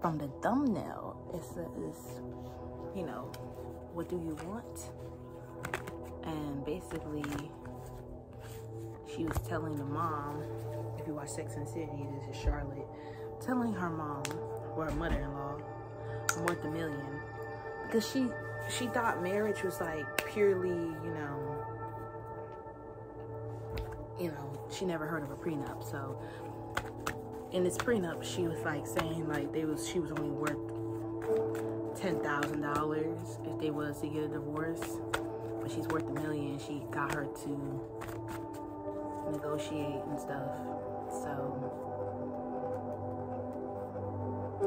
from the thumbnail, it says, you know, what do you want? And basically, she was telling the mom, if you watch Sex and the City, this is Charlotte, telling her mom, or her mother-in-law, I'm worth a million. Because she she thought marriage was like purely, you know, you know, she never heard of a prenup. So in this prenup, she was like saying like they was she was only worth ten thousand dollars if they was to get a divorce, but she's worth a million. She got her to negotiate and stuff. So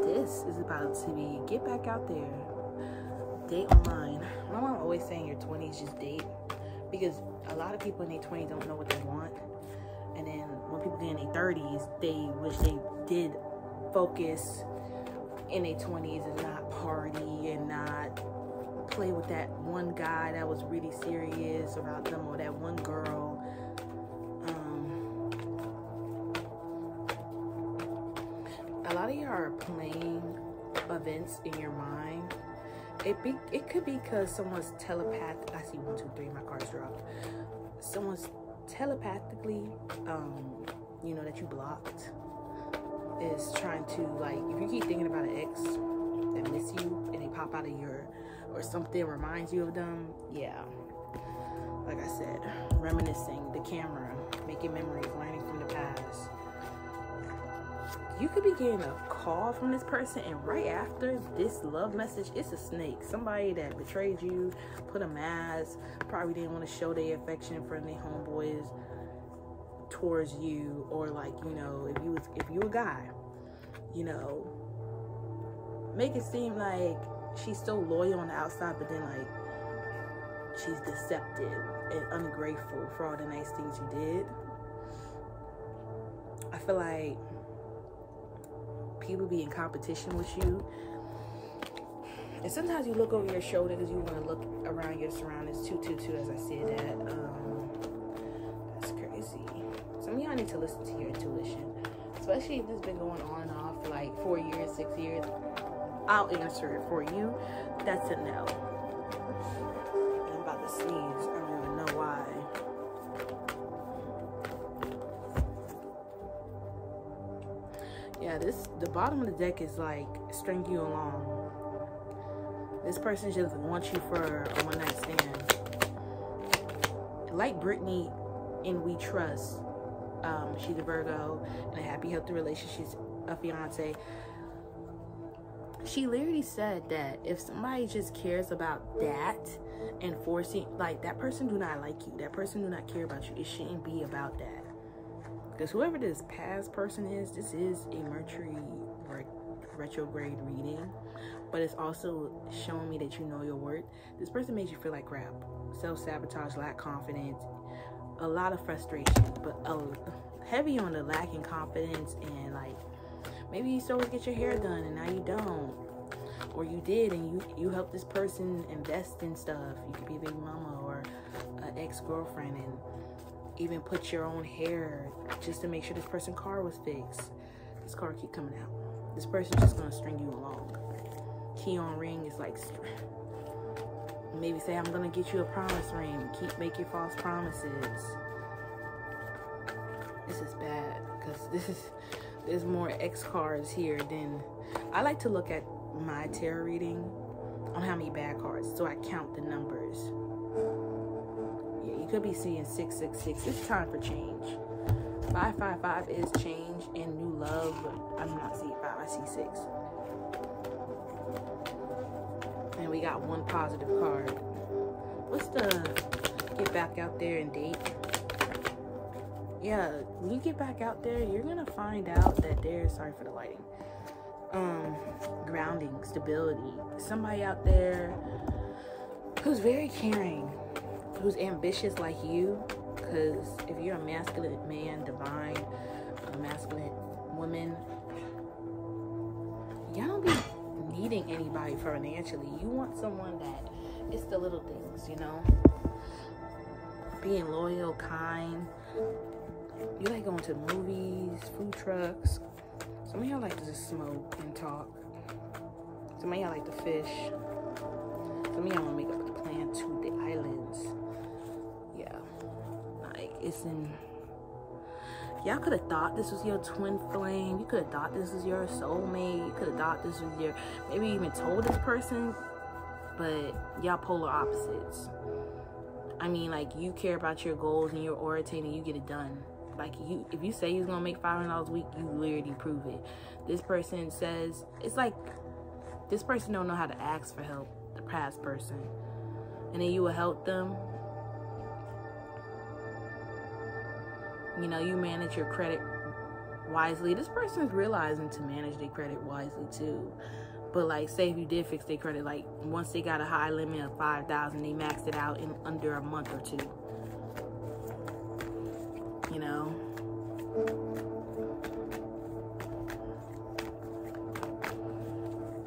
this is about to be get back out there, date online. My mom always saying your 20s just date because a lot of people in their 20s don't know what they want. And then when people get in their 30s, they wish they did focus in their 20s and not party and not play with that one guy that was really serious about them or that one girl. Um, a lot of you are playing events in your mind. It be it could be because someone's telepath. I see one, two, three. My cards dropped. Someone's telepathically, um, you know, that you blocked is trying to like. If you keep thinking about an ex that miss you and they pop out of your or something reminds you of them, yeah. Like I said, reminiscing, the camera, making memories, learning from the past you could be getting a call from this person and right after this love message it's a snake. Somebody that betrayed you put a mask probably didn't want to show their affection for their homeboys towards you or like you know if you was if you a guy you know make it seem like she's still loyal on the outside but then like she's deceptive and ungrateful for all the nice things you did. I feel like people be in competition with you. And sometimes you look over your shoulder because you want to look around your surroundings. 222, as I said that. Um, that's crazy. Some of y'all need to listen to your intuition. Especially if this has been going on and off for like four years, six years. I'll answer it for you. That's a no. I'm about to sneeze. The bottom of the deck is like string you along. This person just wants you for a one night stand. Like Brittany in We Trust, um, she's a Virgo and a happy, healthy relationship, a fiance. She literally said that if somebody just cares about that and forcing, like that person do not like you, that person do not care about you. It shouldn't be about that because whoever this past person is, this is a Mercury retrograde reading, but it's also showing me that you know your worth. This person makes you feel like crap, self-sabotage, lack confidence, a lot of frustration, but heavy on the lack lacking confidence and like maybe you still get your hair done and now you don't. Or you did and you you help this person invest in stuff. You could be a baby mama or an ex-girlfriend and even put your own hair just to make sure this person's car was fixed. This car keep coming out. This person's just gonna string you along. Key on ring is like maybe say I'm gonna get you a promise ring. Keep making false promises. This is bad because this is there's more X cards here than I like to look at my tarot reading on how many bad cards so I count the numbers could be seeing 666. It's time for change. 555 is change and new love, I'm not seeing 5, I see 6. And we got one positive card. What's the get back out there and date? Yeah, when you get back out there, you're gonna find out that there's sorry for the lighting. Um, grounding, stability. Somebody out there who's very caring who's ambitious like you because if you're a masculine man divine a masculine woman y'all don't be needing anybody financially. You want someone that it's the little things you know? Being loyal kind. You like going to movies food trucks. Some of y'all like to just smoke and talk. Some of y'all like to fish. Some of y'all want to make a In... Y'all could have thought this was your twin flame. You could have thought this was your soulmate. You could have thought this was your... Maybe even told this person. But y'all polar opposites. I mean, like, you care about your goals and you're and you get it done. Like, you, if you say you're to make $500 a week, you literally prove it. This person says... It's like this person don't know how to ask for help, the past person. And then you will help them. You know, you manage your credit wisely. This person's realizing to manage their credit wisely too. But like, say if you did fix their credit, like once they got a high limit of 5,000, they maxed it out in under a month or two. You know?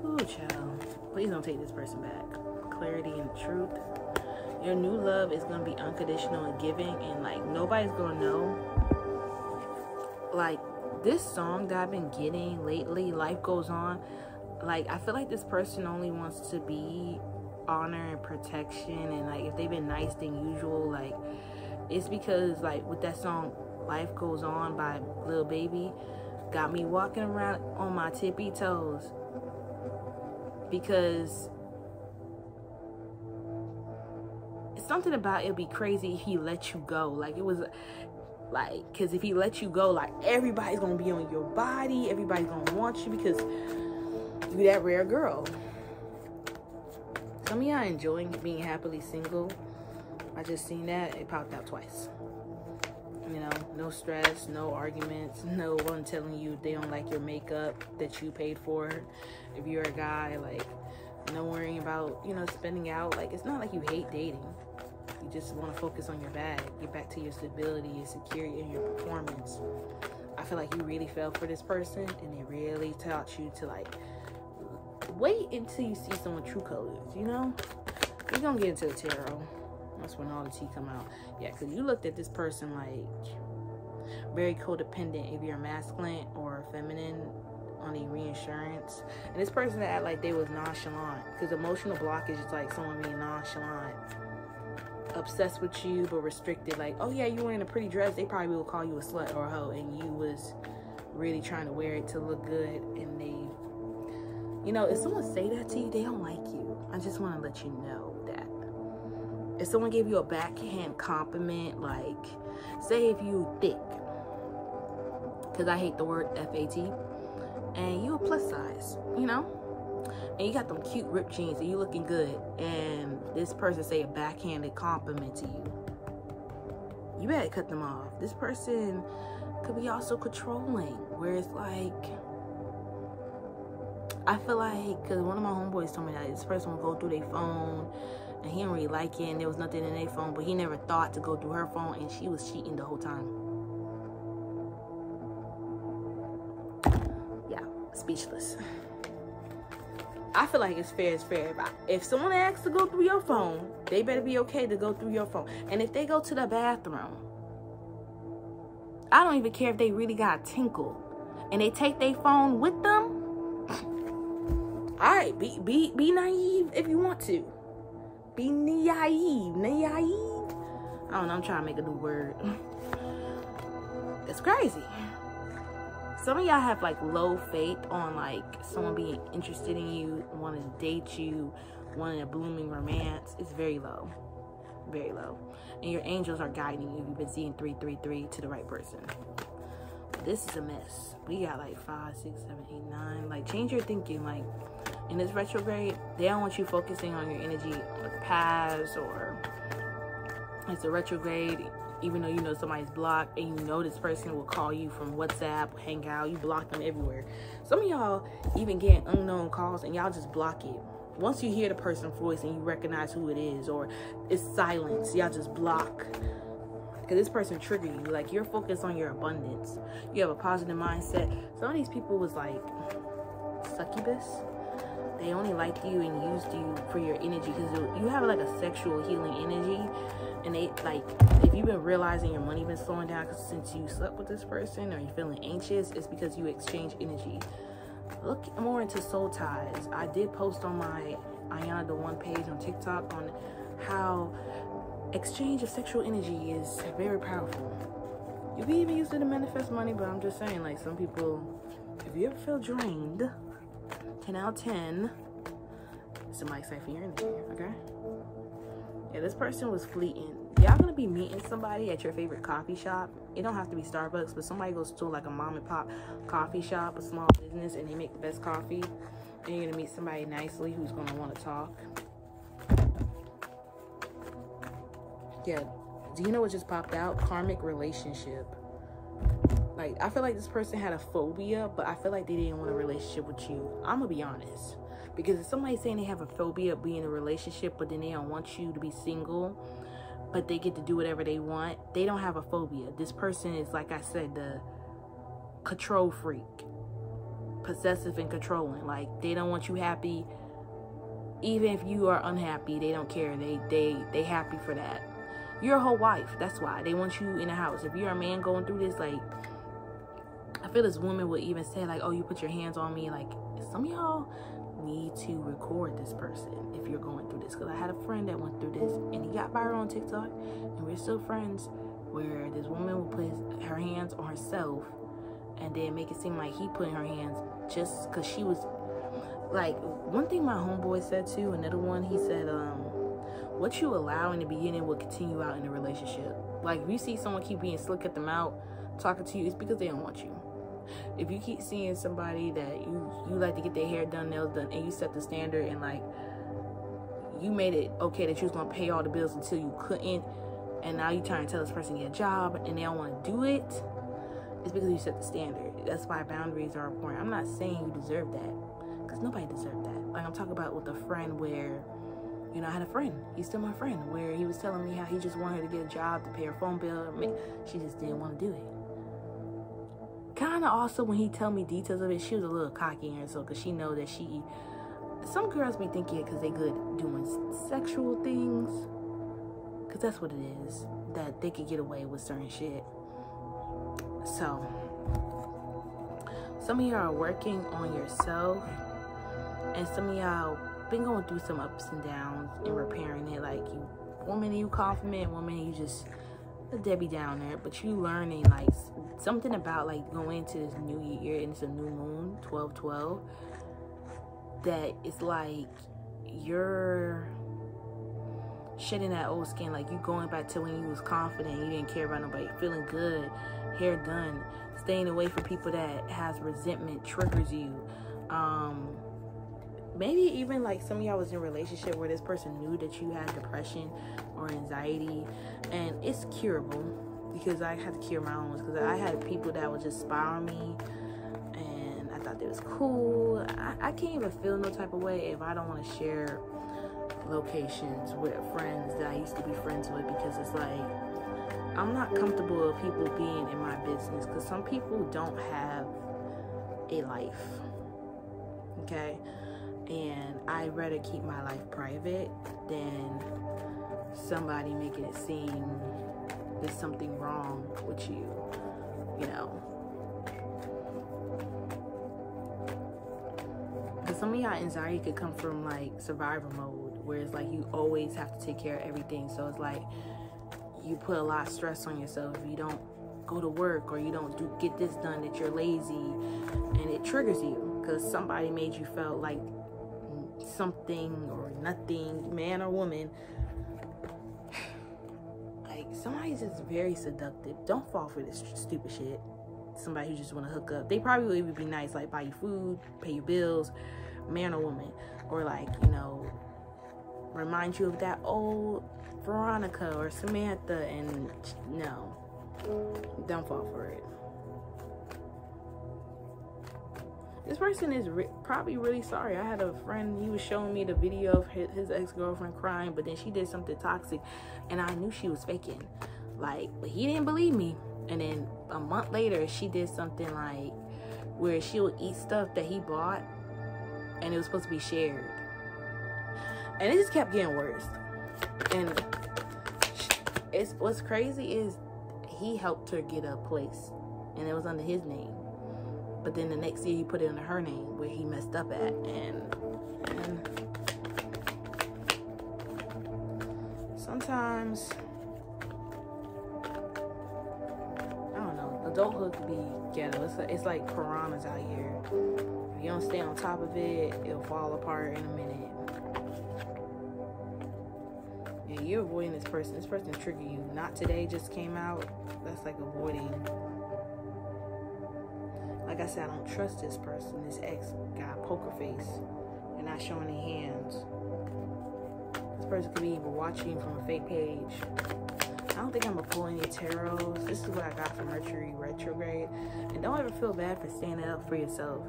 Ooh, child. Please don't take this person back. Clarity and truth. Your new love is gonna be unconditional and giving, and like nobody's gonna know. This song that I've been getting lately, Life Goes On. Like I feel like this person only wants to be honor and protection, and like if they've been nice than usual, like it's because like with that song Life Goes On by Lil Baby, got me walking around on my tippy toes because it's something about it'd be crazy if he let you go. Like it was like because if he let you go, like everybody's gonna be on your body, everybody's gonna want you because you that rare girl. Some of y'all enjoying being happily single. I just seen that it popped out twice. You know, no stress, no arguments, no one telling you they don't like your makeup that you paid for. If you're a guy, like, no worrying about, you know, spending out. Like, it's not like you hate dating. Just want to focus on your bag, get back to your stability, your security, and your performance. I feel like you really fell for this person and they really taught you to, like, wait until you see someone true colors, you know? We're to get into the tarot. That's when all the tea come out. Yeah, because you looked at this person like very codependent if you're masculine or feminine on the reinsurance. And this person that act like they was nonchalant. Because emotional blockage is like someone being nonchalant. Obsessed with you but restricted. Like, oh yeah, you wearing a pretty dress. They probably will call you a slut or a hoe. And you was really trying to wear it to look good. And they, you know, if someone say that to you, they don't like you. I just want to let you know that. if someone gave you a backhand compliment, like say if you thick, because I hate the word FAT, and you a plus size, you know, and you got them cute ripped jeans and you looking good, and this person say a backhanded compliment to you, you better cut them off. This person could be also controlling, where it's like, I feel like, because one of my homeboys told me that this person will go through their phone and he didn't really like it and there was nothing in their phone but he never thought to go through her phone and she was cheating the whole time. Yeah speechless I feel like it's fair is fair. If someone asks to go through your phone, they better be okay to go through your phone. And if they go to the bathroom, I don't even care if they really got tinkle and they take their phone with them. All right, be be be naive if you want to. Be naive. Naive. I don't know. I'm trying to make a new word. it's crazy. Some of y'all have like low faith on like someone being interested in you, wanting to date you, wanting a blooming romance. It's very low. Very low. And your angels are guiding you. You've been seeing 333 to the right person. This is a mess. We got like five, six, seven, eight, nine. Like change your thinking. Like in this retrograde, they don't want you focusing on your energy the past or it's a retrograde, even though you know somebody's blocked and you know this person will call you from WhatsApp, hang out, you block them everywhere. Some of y'all even get unknown calls and y'all just block it. Once you hear the person's voice and you recognize who it is or it's silence, y'all just block. Because this person triggered you. Like you're focused on your abundance. You have a positive mindset. Some of these people was like succubus they only liked you and used you for your energy because you have like a sexual healing energy and they like if you've been realizing your money been slowing down since you slept with this person or you're feeling anxious it's because you exchange energy look more into soul ties. I did post on my Ayana the One page on TikTok on how exchange of sexual energy is very powerful. You can even use it to manifest money, but I'm just saying, like, some people, if you ever feel drained, 10 out of 10, somebody say for your energy, okay? Yeah, this person was fleeting. Y'all gonna be meeting somebody at your favorite coffee shop. It don't have to be Starbucks, but somebody goes to like a mom and pop coffee shop, a small business, and they make the best coffee. And you're gonna meet somebody nicely who's gonna want to talk. Yeah. Do you know what just popped out? Karmic relationship. Like, I feel like this person had a phobia, but I feel like they didn't want a relationship with you. I'm gonna be honest. Because if somebody's saying they have a phobia of being in a relationship, but then they don't want you to be single, but they get to do whatever they want, they don't have a phobia. This person is, like I said, the control freak, possessive and controlling. Like, they don't want you happy. Even if you are unhappy, they don't care. They they they happy for that. You're a whole wife. That's why they want you in the house. If you're a man going through this, like, I feel this woman would even say like, "Oh, you put your hands on me." Like, some of y'all need to record this person if you're going through this. Because I had a friend that went through this and he got viral on TikTok, and we're still friends. Where this woman will put her hands on herself and then make it seem like he put in her hands just because she was like one thing my homeboy said too another one he said um what you allow in the beginning will continue out in the relationship like if you see someone keep being slick at them out talking to you it's because they don't want you if you keep seeing somebody that you you like to get their hair done, nails done, and you set the standard and like you made it okay that you was gonna pay all the bills until you couldn't, and now you trying to tell this person a job and they don't want to do it, it's because you set the standard. That's why boundaries are important. I'm not saying you deserve that, because nobody deserved that. Like I'm talking about with a friend where. You know, I had a friend. He's still my friend. Where he was telling me how he just wanted her to get a job to pay her phone bill. She just didn't want to do it kind of also when he tell me details of it, she was a little cocky and so because she know that she. Some girls be thinking it because they good doing sexual things, because that's what it is that they could get away with certain shit. So some of y'all are working on yourself, and some of y'all been going through some ups and downs and repairing it. Like you, woman, you compliment, woman, you just a Debbie Downer, but you learning like something about like going into this new year and it's a new moon, 12 12, that it's like you're shedding that old skin, like you going back to when you was confident, you didn't care about nobody, feeling good, hair done, staying away from people that has resentment, triggers you. Um, maybe even like some of y'all was in a relationship where this person knew that you had depression or anxiety and it's curable because I had to cure my own because I had people that would just spy on me and I thought that was cool. I, I can't even feel no type of way if I don't want to share locations with friends that I used to be friends with because it's like I'm not comfortable with people being in my business because some people don't have a life. Okay? And I'd rather keep my life private than somebody making it seem there's something wrong with you, you know. Because some of y'all anxiety could come from like survivor mode, where it's like you always have to take care of everything. So it's like you put a lot of stress on yourself if you don't go to work or you don't do get this done that you're lazy and it triggers you because somebody made you feel like something or nothing, man or woman, like somebody's just very seductive. Don't fall for this stupid shit. Somebody who just want to hook up. They probably would be nice, like buy you food, pay your bills, man or woman, or like you know, remind you of that old Veronica or Samantha. And no, don't fall for it. This person is re probably really sorry. I had a friend, he was showing me the video of his, his ex-girlfriend crying, but then she did something toxic and I knew she was faking. Like, but he didn't believe me. And then a month later, she did something like where she would eat stuff that he bought and it was supposed to be shared. And it just kept getting worse. And it's what's crazy is he helped her get a place and it was under his name but then the next year he put it under her name where he messed up at and and sometimes I don't know adulthood could be ghetto. It's like, it's like piranhas out here. If you don't stay on top of it it'll fall apart in a minute. And you're avoiding this person. This person trigger you. Not today just came out. That's like avoiding like I said, I don't trust this person. This ex got poker face. They're not showing their hands. This person could be even watching from a fake page. I don't think I'm gonna pull any tarots. This is what I got from Mercury retrograde. And don't ever feel bad for standing up for yourself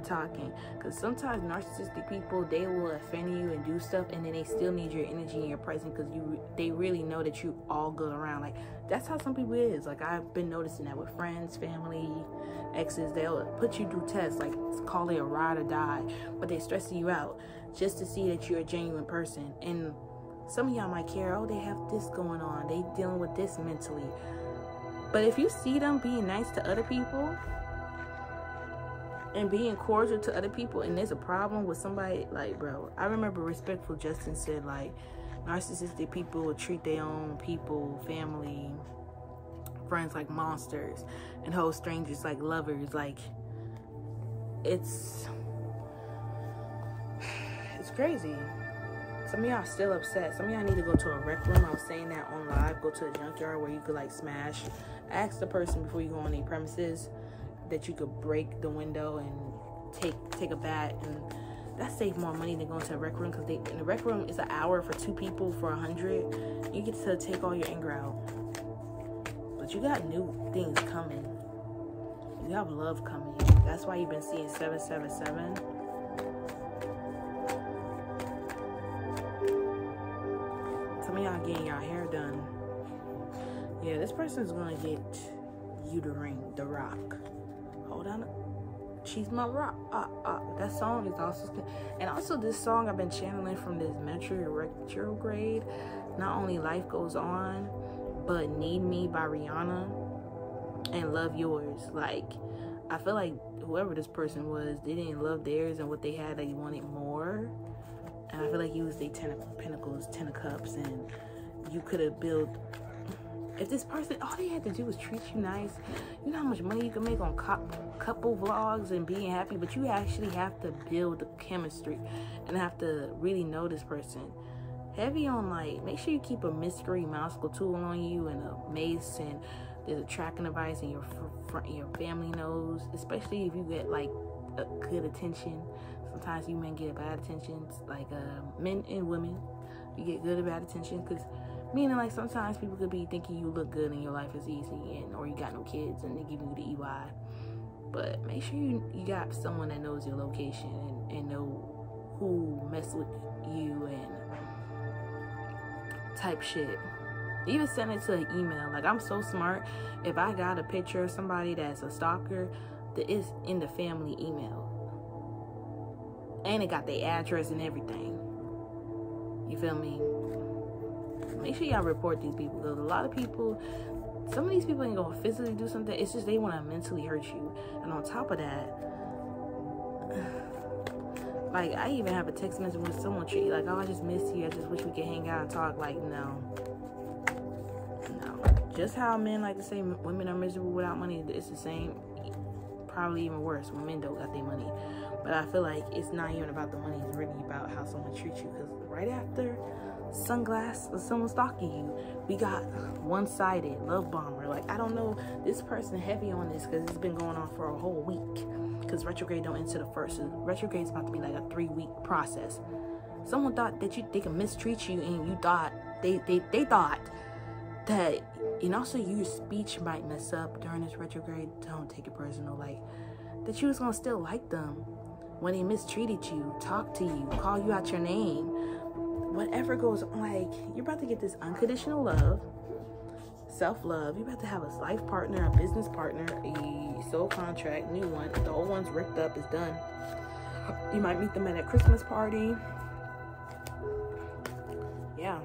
talking. Because sometimes narcissistic people, they will offend you and do stuff and then they still need your energy and your presence because you they really know that you all good around. Like that's how some people is. Like I've been noticing that with friends, family, exes, they'll put you through tests, like call it a ride or die, but they stressing you out just to see that you're a genuine person. And some of y'all might care, oh, they have this going on, they dealing with this mentally. But if you see them being nice to other people and being cordial to other people, and there's a problem with somebody, like, bro, I remember Respectful Justin said, like, narcissistic people will treat their own people, family, friends like monsters and hold strangers like lovers. Like, it's, it's crazy. Some of y'all still upset. Some of y'all need to go to a rec room. I was saying that on live. Go to a junkyard where you could like smash. Ask the person before you go on any premises that you could break the window and take take a bat and that save more money than going to a rec room because in the rec room is an hour for two people for a hundred. You get to take all your anger out. But you got new things coming. You have love coming. That's why you've been seeing 777. Some of y'all getting your hair done. Yeah, this person's gonna get you the ring, the rock. Hold. She's my rock. Uh, uh. That song is also, and also this song I've been channeling from this Mercury retrograde. Not only life goes on, but Need Me by Rihanna and Love Yours. Like, I feel like whoever this person was, they didn't love theirs and what they had, they wanted more. And I feel like you was the ten of pentacles, ten of cups, and you could have built if this person all they had to do was treat you nice you know how much money you can make on couple vlogs and being happy but you actually have to build the chemistry and have to really know this person. Heavy on like make sure you keep a mystery mouse tool on you and a mace and there's a tracking device and your front your family knows especially if you get like a good attention. Sometimes you men get bad attention like uh, men and women you get good or bad attention because Meaning, like sometimes people could be thinking you look good and your life is easy, and or you got no kids and they give you the EY. But make sure you you got someone that knows your location and, and know who mess with you and type shit. Even send it to an email. Like I'm so smart. If I got a picture of somebody that's a stalker, that is in the family email. And it got their address and everything. You feel me? Make sure y'all report these people because a lot of people some of these people ain't gonna physically do something. It's just they want to mentally hurt you. And on top of that like i even have a text message when someone treat you like oh i just miss you. I just wish we could hang out and talk. Like no. No. Just how men like to say women are miserable without money it's the same probably even worse when men don't got their money. But i feel like it's not even about the money it's really about how someone treats you because right after sunglass or someone stalking you. We got one-sided love bomber. Like I don't know this person heavy on this because it's been going on for a whole week. Because retrograde don't enter the first. Retrograde is about to be like a three-week process. Someone thought that you they can mistreat you, and you thought they they they thought that and also your speech might mess up during this retrograde. Don't take it personal. Like that you was gonna still like them when they mistreated you, talk to you, call you out your name whatever goes on, like you're about to get this unconditional love, self-love. You're about to have a life partner, a business partner, a soul contract, new one. The old one's ripped up, is done. You might meet them at a Christmas party. Yeah.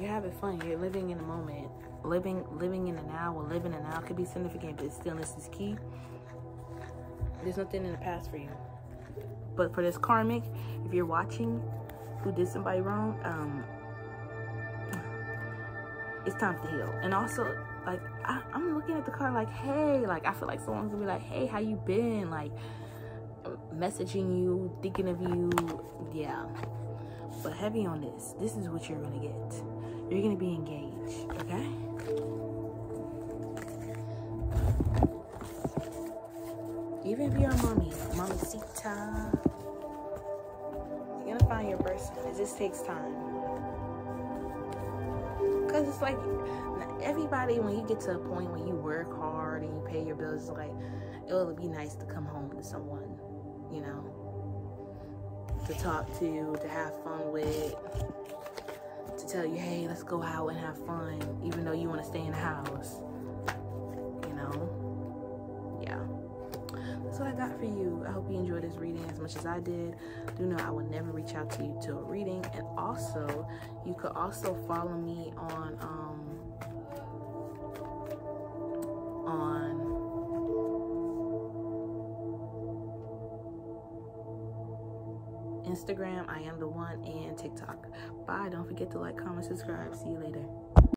You're having fun. You're living in the moment. living living in the now or living in the now could be significant, but stillness is key. There's nothing in the past for you. But for this karmic, if you're watching who did somebody wrong, um, it's time to heal. And also, like, I, am looking at the card like, hey, like, I feel like someone's gonna be like, hey, how you been? Like, messaging you, thinking of you. Yeah. But heavy on this. This is what you're gonna get. You're gonna be engaged, okay? Even if you're a mommy, Sita, you're gonna find your person. It just takes time. Cause it's like everybody, when you get to a point when you work hard and you pay your bills, it's like it will be nice to come home to someone, you know, to talk to, to have fun with, to tell you, hey, let's go out and have fun, even though you want to stay in the house. What I got for you. I hope you enjoyed this reading as much as I did. Do know I will never reach out to you to a reading. And also, you could also follow me on um on Instagram, I am the one, and TikTok. Bye. Don't forget to like, comment, subscribe. See you later.